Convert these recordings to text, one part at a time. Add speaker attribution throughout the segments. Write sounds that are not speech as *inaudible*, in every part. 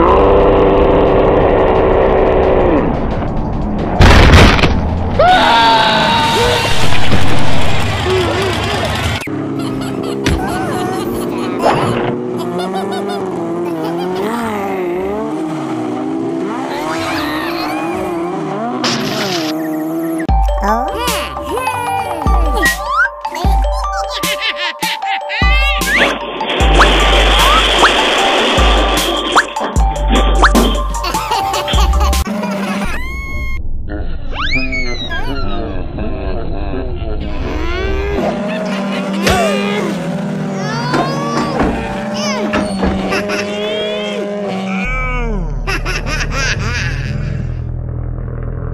Speaker 1: Oh!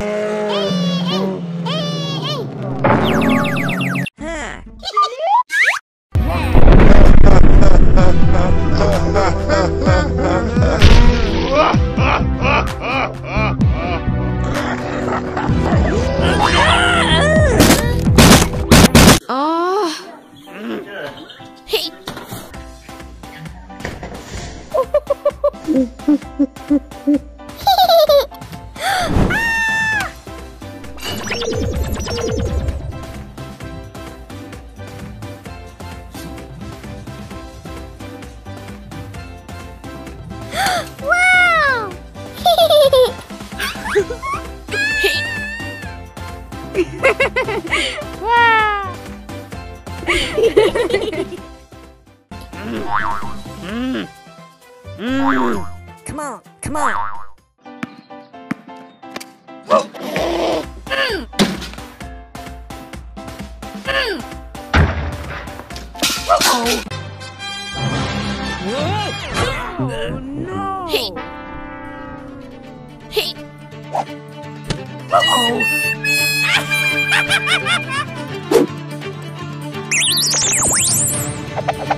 Speaker 1: Hey! *laughs*
Speaker 2: Come on, come on.
Speaker 1: Oh no.
Speaker 3: Hey. Hey.
Speaker 2: Uh-oh. *laughs* Thank you.